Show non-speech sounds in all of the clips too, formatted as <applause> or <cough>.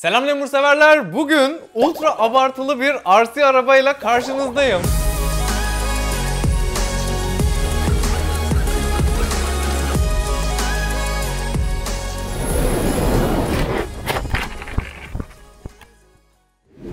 Selam Lemur severler. Bugün ultra abartılı bir RC arabayla karşınızdayım.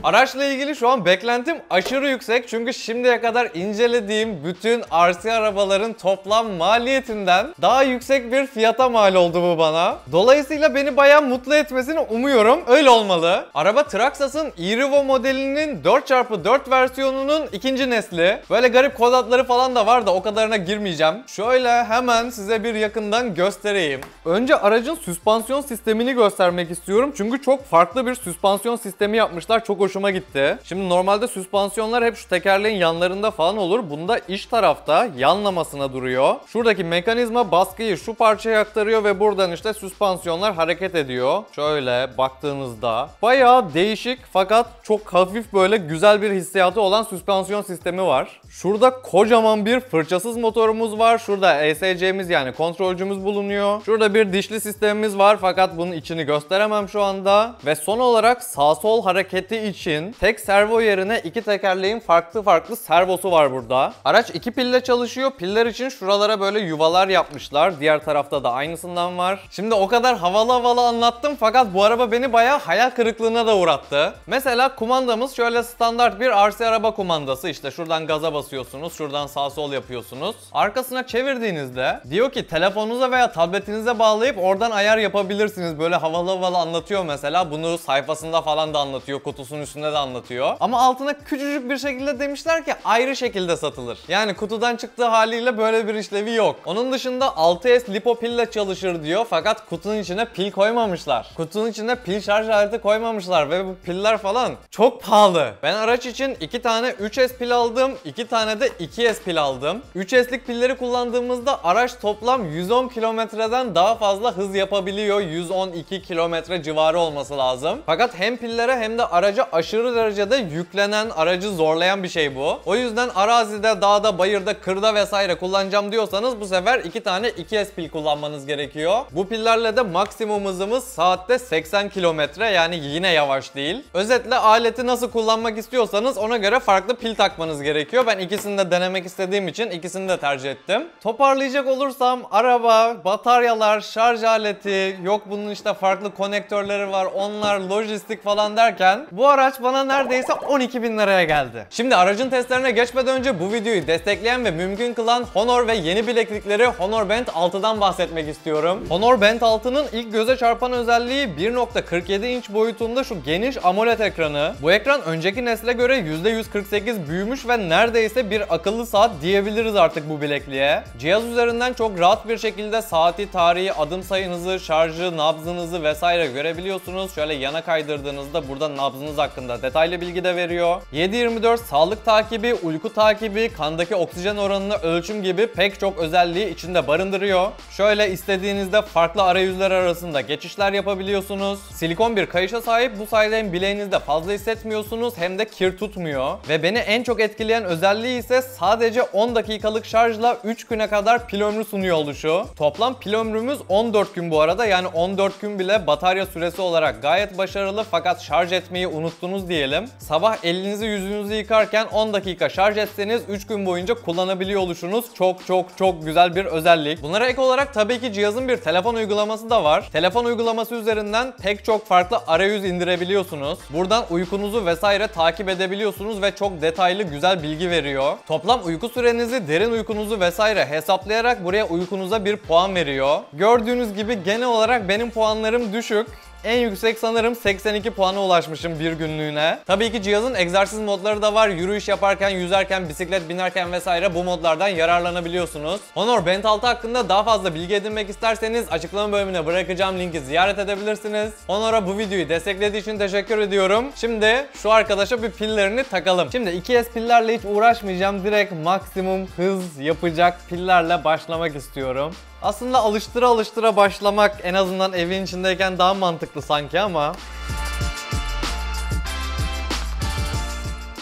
Araçla ilgili şu an beklentim aşırı yüksek çünkü şimdiye kadar incelediğim bütün RC arabaların toplam maliyetinden daha yüksek bir fiyata mal oldu bu bana. Dolayısıyla beni bayağı mutlu etmesini umuyorum. Öyle olmalı. Araba Traxxas'ın e-Revo modelinin 4x4 versiyonunun ikinci nesli. Böyle garip kod adları falan da var da o kadarına girmeyeceğim. Şöyle hemen size bir yakından göstereyim. Önce aracın süspansiyon sistemini göstermek istiyorum. Çünkü çok farklı bir süspansiyon sistemi yapmışlar. Çok hoşuma gitti. Şimdi normalde süspansiyonlar hep şu tekerleğin yanlarında falan olur. Bunda iç tarafta yanlamasına duruyor. Şuradaki mekanizma baskıyı şu parçaya aktarıyor ve buradan işte süspansiyonlar hareket ediyor. Şöyle baktığınızda bayağı değişik fakat çok hafif böyle güzel bir hissiyatı olan süspansiyon sistemi var. Şurada kocaman bir fırçasız motorumuz var. Şurada ESC'miz yani kontrolcümüz bulunuyor. Şurada bir dişli sistemimiz var fakat bunun içini gösteremem şu anda. Ve son olarak sağ sol hareketi için tek servo yerine iki tekerleğin farklı farklı servosu var burada. Araç iki pille çalışıyor. Piller için şuralara böyle yuvalar yapmışlar. Diğer tarafta da aynısından var. Şimdi o kadar havalı havalı anlattım fakat bu araba beni bayağı hayal kırıklığına da uğrattı. Mesela kumandamız şöyle standart bir RC araba kumandası. İşte şuradan gaza basıyorsunuz, şuradan sağ sol yapıyorsunuz. Arkasına çevirdiğinizde diyor ki telefonunuza veya tabletinize bağlayıp oradan ayar yapabilirsiniz. Böyle havalı havalı anlatıyor mesela. Bunu sayfasında falan da anlatıyor. Kutusunun üstünde de anlatıyor. Ama altına küçücük bir şekilde demişler ki ayrı şekilde satılır. Yani kutudan çıktığı haliyle böyle bir işlevi yok. Onun dışında 6S lipo pille çalışır diyor fakat kutunun içine pil koymamışlar. Kutunun içine pil şarj aleti koymamışlar ve bu piller falan çok pahalı. Ben araç için 2 tane 3S pil aldım, 2 tane de 2S pil aldım. 3S'lik pilleri kullandığımızda araç toplam 110 kilometreden daha fazla hız yapabiliyor. 112 kilometre civarı olması lazım. Fakat hem pillere hem de araca aşırı derecede yüklenen, aracı zorlayan bir şey bu. O yüzden arazide, dağda, bayırda, kırda vesaire kullanacağım diyorsanız bu sefer iki tane 2S pil kullanmanız gerekiyor. Bu pillerle de maksimum hızımız saatte 80 kilometre yani yine yavaş değil. Özetle aleti nasıl kullanmak istiyorsanız ona göre farklı pil takmanız gerekiyor. Ben ikisini de denemek istediğim için ikisini de tercih ettim. Toparlayacak olursam araba, bataryalar, şarj aleti, yok bunun işte farklı konektörleri var, onlar lojistik falan derken bu araç bana neredeyse 12 bin liraya geldi. Şimdi aracın testlerine geçmeden önce bu videoyu destekleyen ve mümkün kılan Honor ve yeni bileklikleri Honor Band 6'dan bahsetmek istiyorum. Honor Band 6'nın ilk göze çarpan özelliği 1.47 inç boyutunda şu geniş AMOLED ekranı. Bu ekran önceki nesle göre %148 büyümüş ve neredeyse bir akıllı saat diyebiliriz artık bu bilekliğe. Cihaz üzerinden çok rahat bir şekilde saati, tarihi, adım sayınızı, şarjı, nabzınızı vesaire görebiliyorsunuz. Şöyle yana kaydırdığınızda burada nabzınız hakkında detaylı bilgi de veriyor. 7/24 sağlık takibi, uyku takibi, kandaki oksijen oranını ölçüm gibi pek çok özelliği içinde barındırıyor. Şöyle istediğinizde farklı arayüzler arasında geçişler yapabiliyorsunuz. Silikon bir kayışa sahip bu sayede hem bileğinizde fazla hissetmiyorsunuz hem de kir tutmuyor. Ve beni en çok etkileyen özelliği ise sadece 10 dakikalık şarjla 3 güne kadar pil ömrü sunuyor oluşu. Toplam pil ömrümüz 14 gün bu arada yani 14 gün bile batarya süresi olarak gayet başarılı fakat şarj etmeyi unuttunuz diyelim. Sabah elinizi yüzünüzü yıkarken 10 dakika şarj etseniz 3 gün boyunca kullanabiliyor oluşunuz çok çok çok güzel bir özellik. Bunlara ek olarak tabii ki cihazın bir telefon uygulaması da var. Telefon uygulaması üzerinden pek çok farklı arayüz indirebiliyorsunuz. Buradan uykunuzu vesaire takip edebiliyorsunuz ve çok detaylı güzel bilgi veriyor. Toplam uyku sürenizi, derin uykunuzu vesaire hesaplayarak buraya uykunuza bir puan veriyor. Gördüğünüz gibi genel olarak benim puanlarım düşük. En yüksek sanırım 82 puana ulaşmışım bir günlüğüne. Tabii ki cihazın egzersiz modları da var. Yürüyüş yaparken, yüzerken, bisiklet binerken vesaire bu modlardan yararlanabiliyorsunuz. Honor Band 6 hakkında daha fazla bilgi edinmek isterseniz açıklama bölümüne bırakacağım linki ziyaret edebilirsiniz. Honor'a bu videoyu desteklediği için teşekkür ediyorum. Şimdi şu arkadaşa bir pillerini takalım. Şimdi 2S pillerle hiç uğraşmayacağım. Direkt maksimum hız yapacak pillerle başlamak istiyorum. Aslında alıştıra alıştıra başlamak en azından evin içindeyken daha mantıklı sanki ama...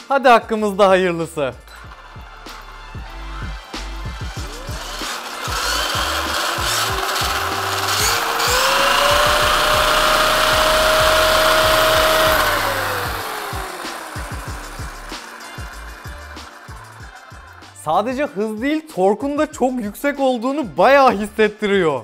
Hadi hakkımızda hayırlısı. Sadece hız değil torkun da çok yüksek olduğunu bayağı hissettiriyor.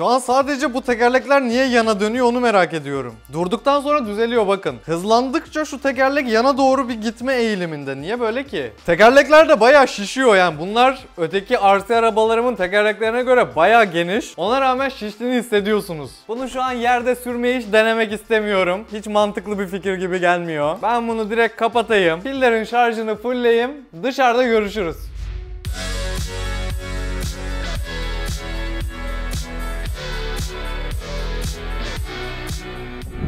Şu an sadece bu tekerlekler niye yana dönüyor onu merak ediyorum. Durduktan sonra düzeliyor bakın. Hızlandıkça şu tekerlek yana doğru bir gitme eğiliminde. Niye böyle ki? Tekerlekler de bayağı şişiyor yani. Bunlar öteki RC arabalarımın tekerleklerine göre bayağı geniş. Ona rağmen şiştiğini hissediyorsunuz. Bunu şu an yerde sürmeyi hiç denemek istemiyorum. Hiç mantıklı bir fikir gibi gelmiyor. Ben bunu direkt kapatayım. Pillerin şarjını fullleyeyim. Dışarıda görüşürüz.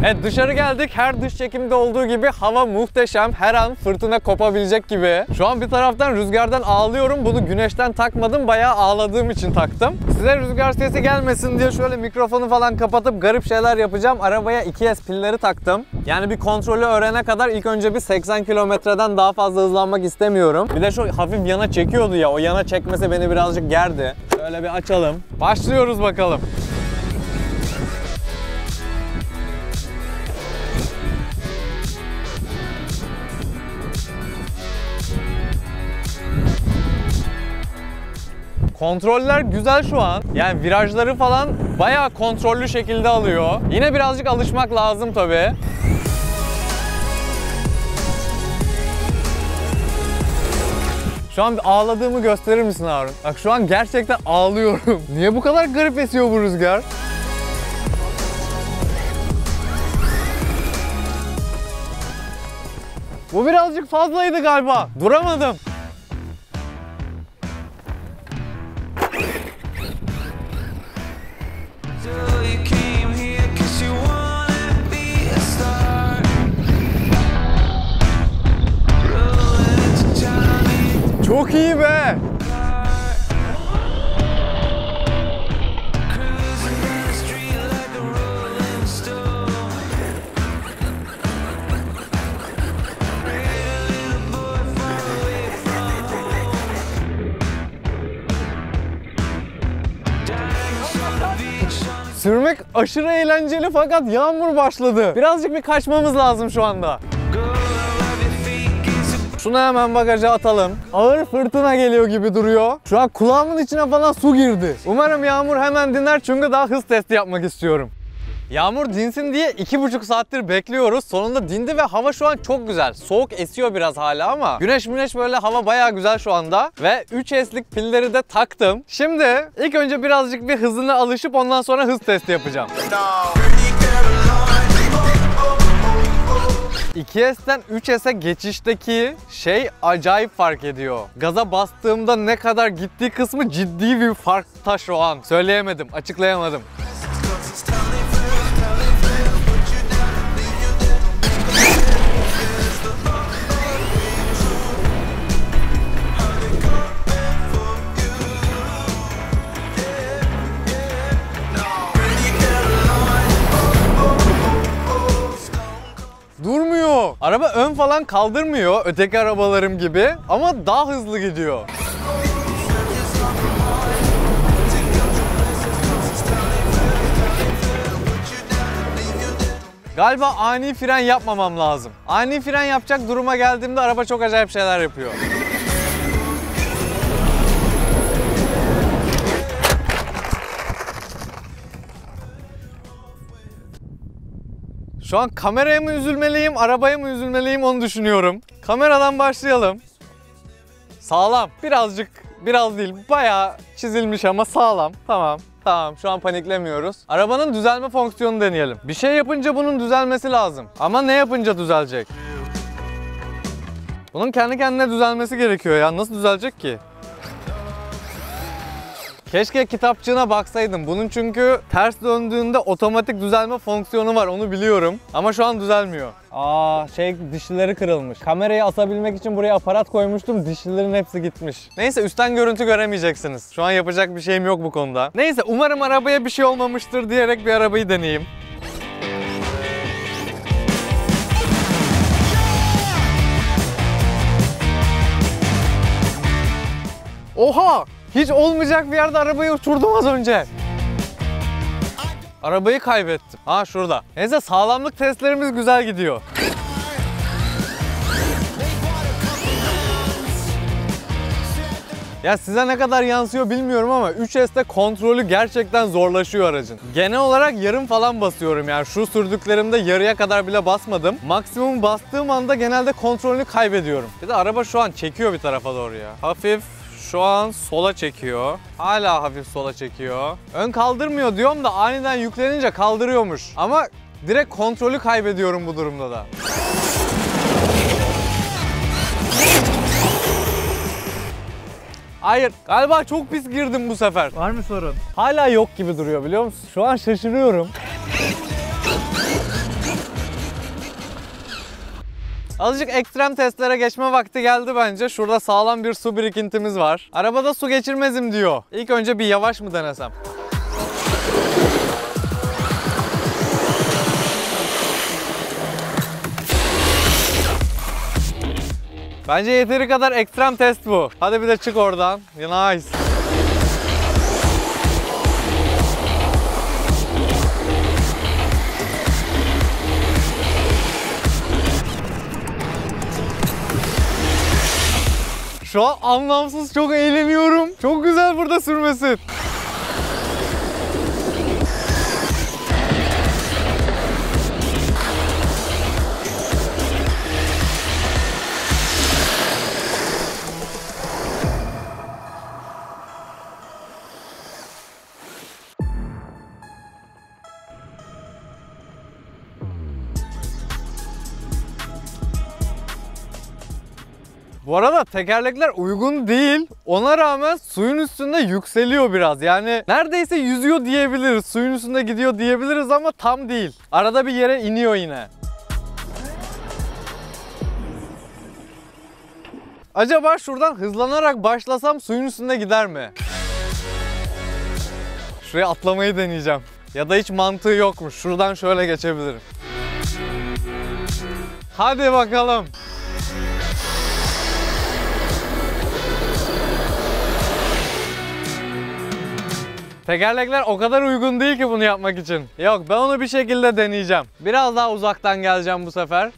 Evet dışarı geldik. Her dış çekimde olduğu gibi hava muhteşem. Her an fırtına kopabilecek gibi. Şu an bir taraftan rüzgardan ağlıyorum. Bunu güneşten takmadım. Bayağı ağladığım için taktım. Size rüzgar sesi gelmesin diye şöyle mikrofonu falan kapatıp garip şeyler yapacağım. Arabaya 2S pilleri taktım. Yani bir kontrolü öğrene kadar ilk önce bir 80 kilometreden daha fazla hızlanmak istemiyorum. Bir de şu hafif yana çekiyordu ya. O yana çekmesi beni birazcık gerdi. Şöyle bir açalım. Başlıyoruz bakalım. Kontroller güzel şu an. Yani virajları falan bayağı kontrollü şekilde alıyor. Yine birazcık alışmak lazım tabii. Şu an ağladığımı gösterir misin Harun? Bak şu an gerçekten ağlıyorum. <laughs> Niye bu kadar garip esiyor bu rüzgar? Bu birazcık fazlaydı galiba. Duramadım. Beach on Sürmek aşırı eğlenceli fakat yağmur başladı. Birazcık bir kaçmamız lazım şu anda. Şunu hemen bagaja atalım. Ağır fırtına geliyor gibi duruyor. Şu an kulağımın içine falan su girdi. Umarım yağmur hemen dinler çünkü daha hız testi yapmak istiyorum. Yağmur dinsin diye iki buçuk saattir bekliyoruz. Sonunda dindi ve hava şu an çok güzel. Soğuk esiyor biraz hala ama güneş güneş böyle hava bayağı güzel şu anda. Ve 3S'lik pilleri de taktım. Şimdi ilk önce birazcık bir hızına alışıp ondan sonra hız testi yapacağım. 2S'ten 3S'e geçişteki şey acayip fark ediyor. Gaza bastığımda ne kadar gittiği kısmı ciddi bir farkta şu an. Söyleyemedim, açıklayamadım. Araba ön falan kaldırmıyor öteki arabalarım gibi ama daha hızlı gidiyor. Galiba ani fren yapmamam lazım. Ani fren yapacak duruma geldiğimde araba çok acayip şeyler yapıyor. Şu an kameraya mı üzülmeliyim, arabaya mı üzülmeliyim onu düşünüyorum. Kameradan başlayalım. Sağlam. Birazcık, biraz değil, bayağı çizilmiş ama sağlam. Tamam. Tamam şu an paniklemiyoruz. Arabanın düzelme fonksiyonu deneyelim. Bir şey yapınca bunun düzelmesi lazım. Ama ne yapınca düzelecek? Bunun kendi kendine düzelmesi gerekiyor ya. Nasıl düzelecek ki? Keşke kitapçığına baksaydım. Bunun çünkü ters döndüğünde otomatik düzelme fonksiyonu var onu biliyorum. Ama şu an düzelmiyor. Aa şey dişlileri kırılmış. Kamerayı asabilmek için buraya aparat koymuştum. Dişlilerin hepsi gitmiş. Neyse üstten görüntü göremeyeceksiniz. Şu an yapacak bir şeyim yok bu konuda. Neyse umarım arabaya bir şey olmamıştır diyerek bir arabayı deneyeyim. Oha! Hiç olmayacak bir yerde arabayı uçurdum az önce. Arabayı kaybettim. Ha şurada. Neyse sağlamlık testlerimiz güzel gidiyor. Ya size ne kadar yansıyor bilmiyorum ama 3S'te kontrolü gerçekten zorlaşıyor aracın. Genel olarak yarım falan basıyorum yani şu sürdüklerimde yarıya kadar bile basmadım. Maksimum bastığım anda genelde kontrolünü kaybediyorum. Bir de araba şu an çekiyor bir tarafa doğru ya. Hafif şu an sola çekiyor. Hala hafif sola çekiyor. Ön kaldırmıyor diyorum da aniden yüklenince kaldırıyormuş. Ama direkt kontrolü kaybediyorum bu durumda da. Hayır, galiba çok pis girdim bu sefer. Var mı sorun? Hala yok gibi duruyor biliyor musun? Şu an şaşırıyorum. Azıcık ekstrem testlere geçme vakti geldi bence. Şurada sağlam bir su birikintimiz var. Arabada su geçirmezim diyor. İlk önce bir yavaş mı denesem? Bence yeteri kadar ekstrem test bu. Hadi bir de çık oradan. Nice. Şu an anlamsız çok eğleniyorum. Çok güzel burada sürmesi. Bu arada tekerlekler uygun değil. Ona rağmen suyun üstünde yükseliyor biraz. Yani neredeyse yüzüyor diyebiliriz. Suyun üstünde gidiyor diyebiliriz ama tam değil. Arada bir yere iniyor yine. Acaba şuradan hızlanarak başlasam suyun üstünde gider mi? Şuraya atlamayı deneyeceğim. Ya da hiç mantığı yokmuş. Şuradan şöyle geçebilirim. Hadi bakalım. Tekerlekler o kadar uygun değil ki bunu yapmak için. Yok ben onu bir şekilde deneyeceğim. Biraz daha uzaktan geleceğim bu sefer.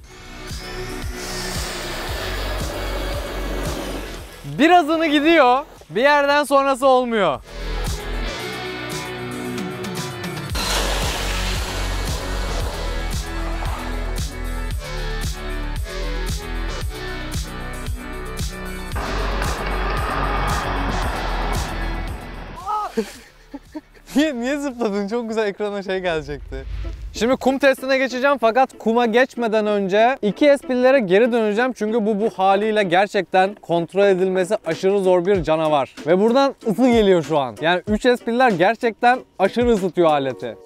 Birazını gidiyor. Bir yerden sonrası olmuyor. Niye, niye zıpladın? Çok güzel ekrana şey gelecekti. Şimdi kum testine geçeceğim fakat kuma geçmeden önce iki esprilere geri döneceğim çünkü bu bu haliyle gerçekten kontrol edilmesi aşırı zor bir canavar. Ve buradan ısı geliyor şu an. Yani 3 espriler gerçekten aşırı ısıtıyor aleti.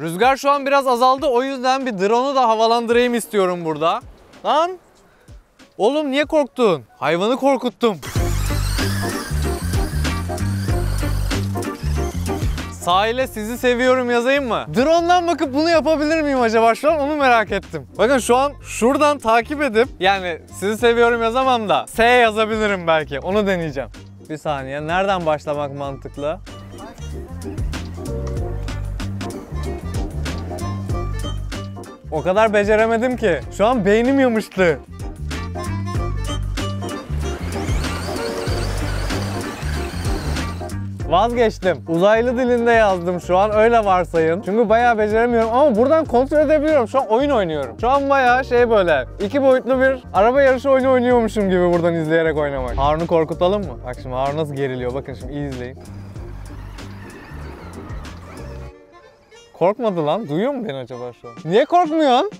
Rüzgar şu an biraz azaldı o yüzden bir drone'u da havalandırayım istiyorum burada. Lan Oğlum niye korktun? Hayvanı korkuttum. Sahile sizi seviyorum yazayım mı? Drone'dan bakıp bunu yapabilir miyim acaba şu an onu merak ettim. Bakın şu an şuradan takip edip yani sizi seviyorum yazamam da S yazabilirim belki onu deneyeceğim. Bir saniye nereden başlamak mantıklı? O kadar beceremedim ki. Şu an beynim yamıştı. Vazgeçtim. Uzaylı dilinde yazdım şu an öyle varsayın. Çünkü bayağı beceremiyorum ama buradan kontrol edebiliyorum. Şu an oyun oynuyorum. Şu an bayağı şey böyle iki boyutlu bir araba yarışı oyunu oynuyormuşum gibi buradan izleyerek oynamak. Harun'u korkutalım mı? Bak şimdi Harun nasıl geriliyor. Bakın şimdi izleyin. Korkmadı lan. Duyuyor mu beni acaba şu an? Niye korkmuyorsun?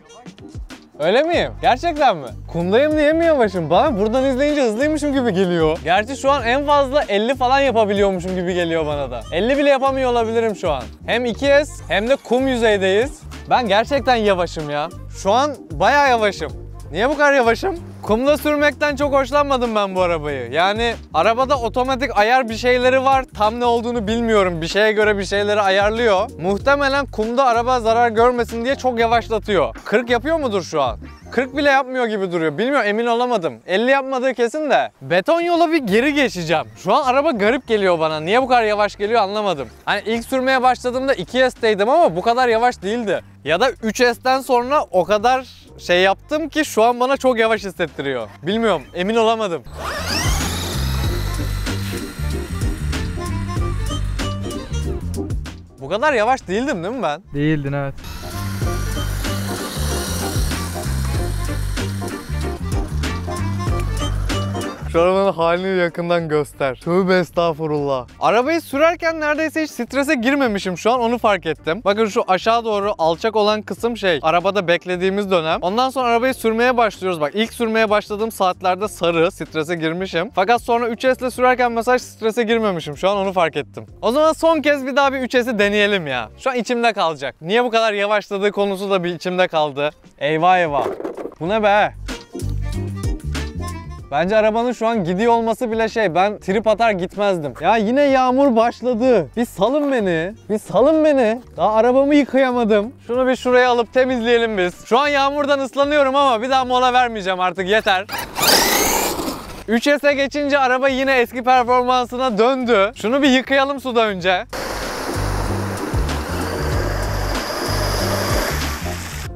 Öyle miyim? Gerçekten mi? Kumdayım diye mi yavaşım? Bana buradan izleyince hızlıymışım gibi geliyor. Gerçi şu an en fazla 50 falan yapabiliyormuşum gibi geliyor bana da. 50 bile yapamıyor olabilirim şu an. Hem 2S hem de kum yüzeydeyiz. Ben gerçekten yavaşım ya. Şu an bayağı yavaşım. Niye bu kadar yavaşım? Kumda sürmekten çok hoşlanmadım ben bu arabayı. Yani arabada otomatik ayar bir şeyleri var. Tam ne olduğunu bilmiyorum. Bir şeye göre bir şeyleri ayarlıyor. Muhtemelen kumda araba zarar görmesin diye çok yavaşlatıyor. 40 yapıyor mudur şu an? 40 bile yapmıyor gibi duruyor. Bilmiyorum emin olamadım. 50 yapmadığı kesin de. Beton yola bir geri geçeceğim. Şu an araba garip geliyor bana. Niye bu kadar yavaş geliyor anlamadım. Hani ilk sürmeye başladığımda 2S'teydim ama bu kadar yavaş değildi. Ya da 3S'ten sonra o kadar şey yaptım ki şu an bana çok yavaş hissettiriyor. Bilmiyorum emin olamadım. Bu kadar yavaş değildim değil mi ben? Değildin evet. Şu arabanın halini yakından göster. Tövbe estağfurullah. Arabayı sürerken neredeyse hiç strese girmemişim şu an onu fark ettim. Bakın şu aşağı doğru alçak olan kısım şey arabada beklediğimiz dönem. Ondan sonra arabayı sürmeye başlıyoruz. Bak ilk sürmeye başladığım saatlerde sarı strese girmişim. Fakat sonra 3S ile sürerken hiç strese girmemişim. Şu an onu fark ettim. O zaman son kez bir daha bir 3S'i deneyelim ya. Şu an içimde kalacak. Niye bu kadar yavaşladığı konusu da bir içimde kaldı. Eyvah eyvah. Bu ne be? Bence arabanın şu an gidiyor olması bile şey ben trip atar gitmezdim. Ya yine yağmur başladı. Bir salın beni. Bir salın beni. Daha arabamı yıkayamadım. Şunu bir şuraya alıp temizleyelim biz. Şu an yağmurdan ıslanıyorum ama bir daha mola vermeyeceğim artık yeter. 3S'e geçince araba yine eski performansına döndü. Şunu bir yıkayalım suda önce.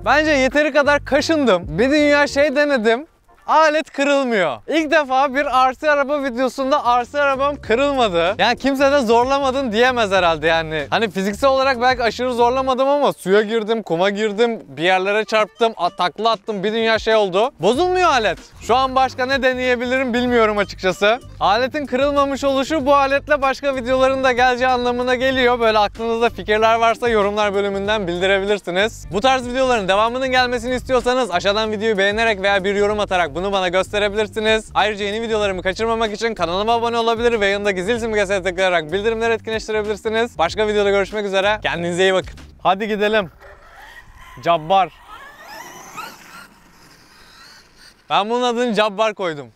Bence yeteri kadar kaşındım. Bir dünya şey denedim. Alet kırılmıyor. İlk defa bir RC araba videosunda RC arabam kırılmadı. Yani kimse de zorlamadın diyemez herhalde yani. Hani fiziksel olarak belki aşırı zorlamadım ama suya girdim, kuma girdim, bir yerlere çarptım, takla attım, bir dünya şey oldu. Bozulmuyor alet. Şu an başka ne deneyebilirim bilmiyorum açıkçası. Aletin kırılmamış oluşu bu aletle başka videoların da geleceği anlamına geliyor. Böyle aklınızda fikirler varsa yorumlar bölümünden bildirebilirsiniz. Bu tarz videoların devamının gelmesini istiyorsanız aşağıdan videoyu beğenerek veya bir yorum atarak bunu bana gösterebilirsiniz. Ayrıca yeni videolarımı kaçırmamak için kanalıma abone olabilir ve yanındaki zil simgesine tıklayarak bildirimleri etkinleştirebilirsiniz. Başka videoda görüşmek üzere. Kendinize iyi bakın. Hadi gidelim. Cabbar. Ben bunun adını Cabbar koydum.